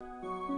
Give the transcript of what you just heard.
Música